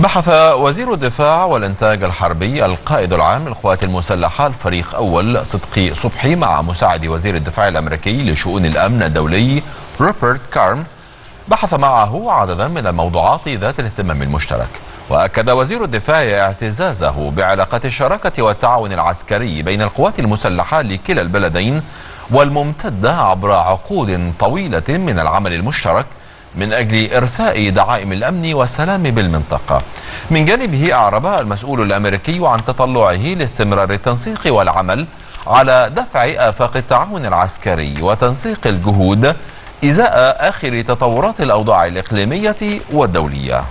بحث وزير الدفاع والإنتاج الحربي القائد العام للقوات المسلحة الفريق أول صدقي صبحي مع مساعد وزير الدفاع الأمريكي لشؤون الأمن الدولي روبرت كارم. بحث معه عددا من الموضوعات ذات الاهتمام المشترك. وأكد وزير الدفاع اعتزازه بعلاقة الشراكة والتعاون العسكري بين القوات المسلحة لكلا البلدين والممتدة عبر عقود طويلة من العمل المشترك من أجل إرساء دعائم الأمن والسلام بالمنطقة. من جانبه أعرب المسؤول الأمريكي عن تطلعه لاستمرار التنسيق والعمل على دفع آفاق التعاون العسكري وتنسيق الجهود إزاء آخر تطورات الأوضاع الإقليمية والدولية.